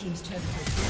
team's turret has